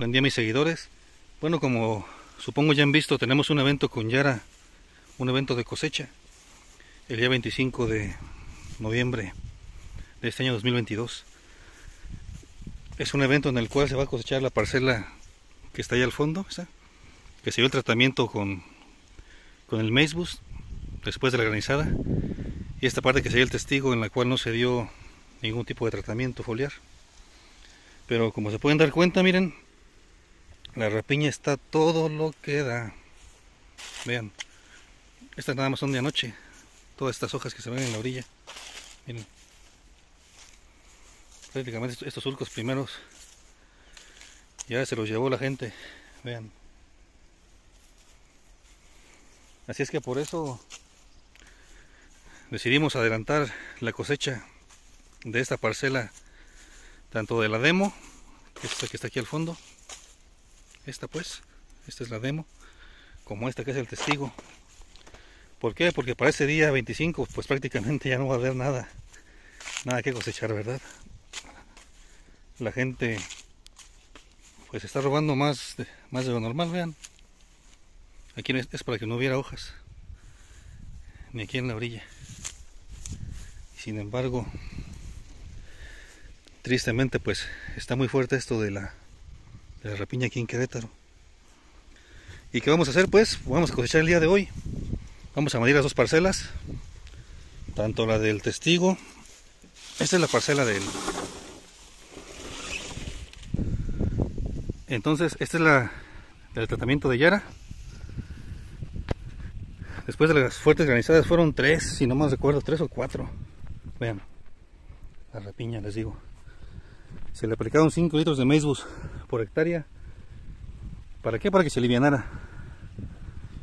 Buen día mis seguidores. Bueno, como supongo ya han visto, tenemos un evento con Yara, un evento de cosecha, el día 25 de noviembre de este año 2022. Es un evento en el cual se va a cosechar la parcela que está ahí al fondo, que se dio el tratamiento con, con el Maze Boost después de la granizada, y esta parte que sería el testigo en la cual no se dio ningún tipo de tratamiento foliar. Pero como se pueden dar cuenta, miren, la rapiña está todo lo que da. Vean. Estas nada más son de anoche. Todas estas hojas que se ven en la orilla. Miren. Prácticamente estos surcos primeros ya se los llevó la gente. Vean. Así es que por eso decidimos adelantar la cosecha de esta parcela, tanto de la demo, que está aquí al fondo, esta pues, esta es la demo, como esta que es el testigo. ¿Por qué? Porque para ese día 25 pues prácticamente ya no va a haber nada, nada que cosechar, ¿verdad? La gente pues está robando más de, más de lo normal, vean. Aquí es para que no hubiera hojas, ni aquí en la orilla. Sin embargo, tristemente pues está muy fuerte esto de la de la rapiña aquí en Querétaro. ¿Y qué vamos a hacer? Pues vamos a cosechar el día de hoy. Vamos a medir las dos parcelas, tanto la del testigo. Esta es la parcela del. Entonces, esta es la del tratamiento de Yara. Después de las fuertes granizadas fueron tres, si no más recuerdo, tres o cuatro. Vean, la rapiña, les digo. Se le aplicaron 5 litros de maizebus por hectárea. ¿Para qué? Para que se alivianara.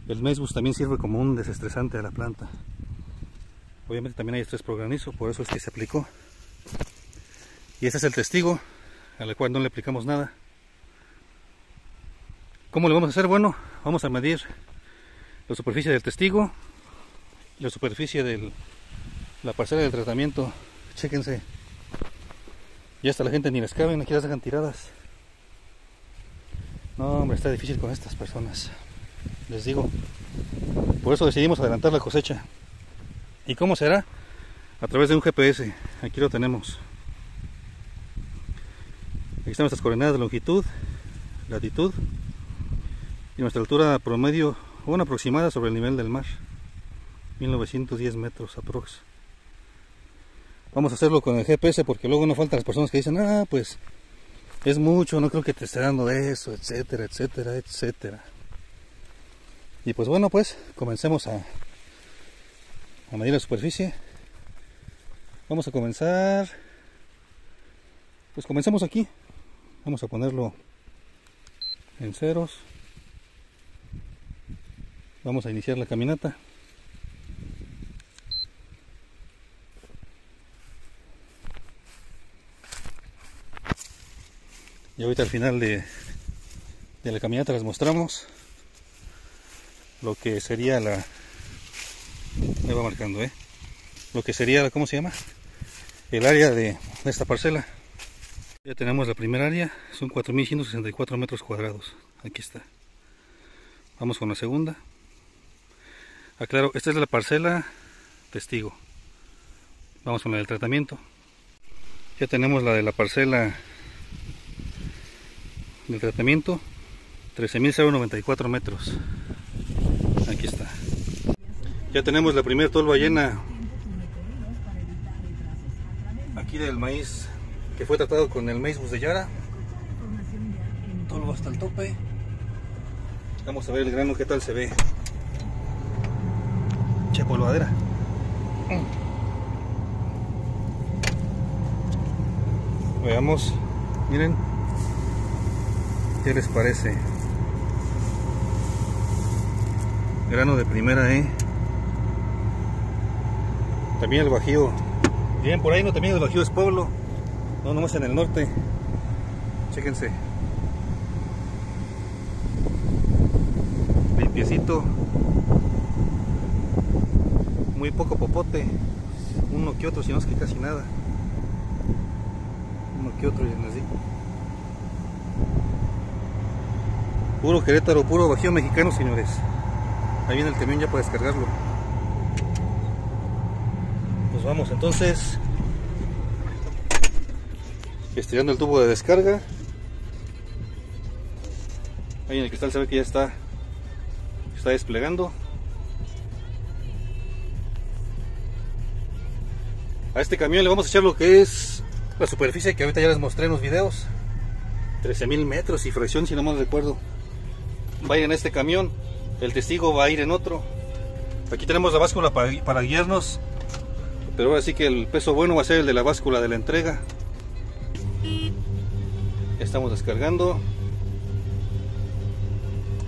El maizebus también sirve como un desestresante a la planta. Obviamente también hay estrés por granizo, por eso es que se aplicó. Y este es el testigo, al cual no le aplicamos nada. ¿Cómo le vamos a hacer? Bueno, vamos a medir la superficie del testigo, la superficie de la parcela del tratamiento. Chéquense. Ya hasta la gente ni les caben, aquí las dejan tiradas. No, hombre, está difícil con estas personas. Les digo. Por eso decidimos adelantar la cosecha. ¿Y cómo será? A través de un GPS. Aquí lo tenemos. Aquí están nuestras coordenadas de longitud, latitud y nuestra altura promedio, o una aproximada sobre el nivel del mar. 1910 metros aprox. Vamos a hacerlo con el GPS porque luego no faltan las personas que dicen, ah, pues es mucho, no creo que te esté dando eso, etcétera, etcétera, etcétera. Y pues bueno, pues comencemos a, a medir la superficie. Vamos a comenzar, pues comencemos aquí. Vamos a ponerlo en ceros. Vamos a iniciar la caminata. Y ahorita al final de, de la caminata les mostramos lo que sería la me va marcando eh lo que sería cómo se llama el área de, de esta parcela. Ya tenemos la primera área son 4164 metros cuadrados. Aquí está. Vamos con la segunda. Aclaro esta es la parcela testigo. Vamos con la del tratamiento. Ya tenemos la de la parcela del tratamiento 13.094 metros. Aquí está. Ya tenemos la primera tolva llena. Aquí del maíz que fue tratado con el maíz bus de Yara. Tolva hasta el tope. Vamos a ver el grano qué tal se ve che polvadera. Veamos miren ¿Qué les parece? Grano de primera, ¿eh? También el Bajío. Bien, por ahí no también el Bajío es pueblo. No, nomás en el norte. Chéquense. Limpiecito. Muy poco popote. Uno que otro, si no es que casi nada. Uno que otro, ya les digo. Puro Querétaro, puro Bajío mexicano, señores. Ahí viene el camión ya para descargarlo. Pues vamos entonces. Estirando el tubo de descarga. Ahí en el cristal se ve que ya está, está desplegando. A este camión le vamos a echar lo que es la superficie que ahorita ya les mostré en los videos. 13.000 metros y fracción si no mal recuerdo. Va a ir en este camión. El testigo va a ir en otro. Aquí tenemos la báscula para, para guiarnos. Pero ahora sí que el peso bueno va a ser el de la báscula de la entrega. Estamos descargando.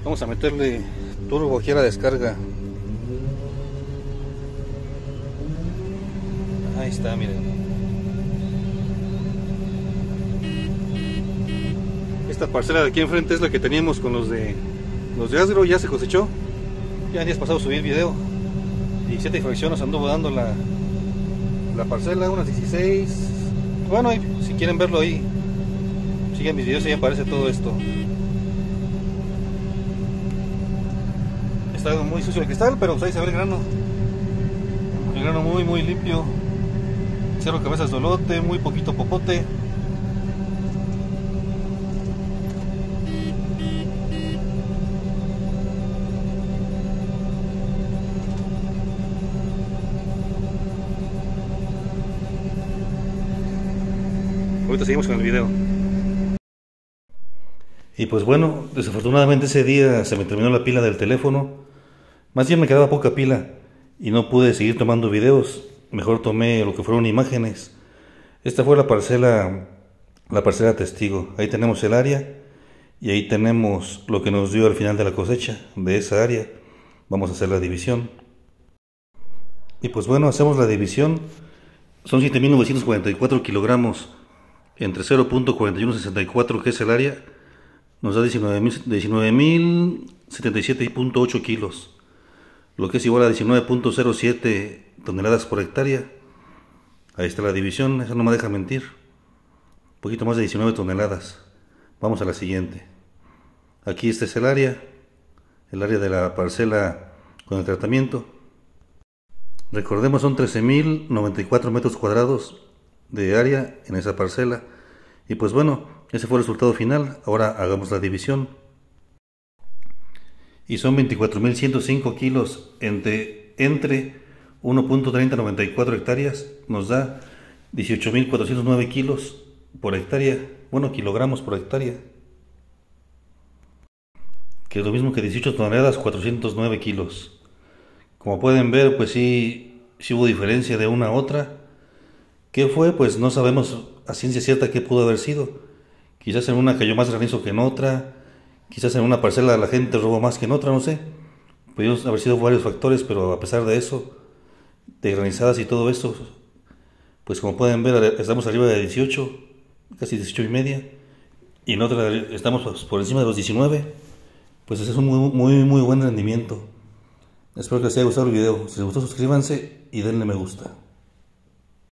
Vamos a meterle turbo aquí a la descarga. Ahí está, miren. Esta parcela de aquí enfrente es la que teníamos con los de los de Asgro, ya se cosechó. Ya días pasados subí el video. 17 fracciones anduvo dando la, la parcela, unas 16. Bueno, si quieren verlo ahí, siguen mis videos y aparece todo esto. Está muy sucio el cristal, pero pues ahí se el grano. El grano muy, muy limpio. Cero cabezas de lote, muy poquito popote. Seguimos con el video. Y pues bueno, desafortunadamente ese día se me terminó la pila del teléfono. Más bien me quedaba poca pila y no pude seguir tomando videos. Mejor tomé lo que fueron imágenes. Esta fue la parcela, la parcela testigo. Ahí tenemos el área y ahí tenemos lo que nos dio al final de la cosecha de esa área. Vamos a hacer la división. Y pues bueno, hacemos la división. Son 7.944 kilogramos entre 0.4164 que es el área. Nos da 19.077.8 kilos lo que es igual a 19.07 toneladas por hectárea. Ahí está la división, eso no me deja mentir. Un poquito más de 19 toneladas. Vamos a la siguiente. Aquí este es el área, el área de la parcela con el tratamiento. Recordemos son 13.094 metros cuadrados de área en esa parcela. Y pues bueno, ese fue el resultado final. Ahora hagamos la división y son 24.105 kilos entre, entre 1.3094 hectáreas, nos da 18.409 kilos por hectárea, bueno, kilogramos por hectárea, que es lo mismo que 18 toneladas, 409 kilos. Como pueden ver, pues sí, sí hubo diferencia de una a otra. ¿Qué fue? Pues no sabemos a ciencia cierta qué pudo haber sido. Quizás en una cayó más granizo que en otra, Quizás en una parcela la gente robó más que en otra, no sé. Pudieron haber sido varios factores, pero a pesar de eso, de granizadas y todo esto, pues como pueden ver, estamos arriba de 18, casi 18 y media. Y en otra estamos pues, por encima de los 19. Pues ese es un muy, muy, muy buen rendimiento. Espero que les haya gustado el video. Si les gustó, suscríbanse y denle me gusta.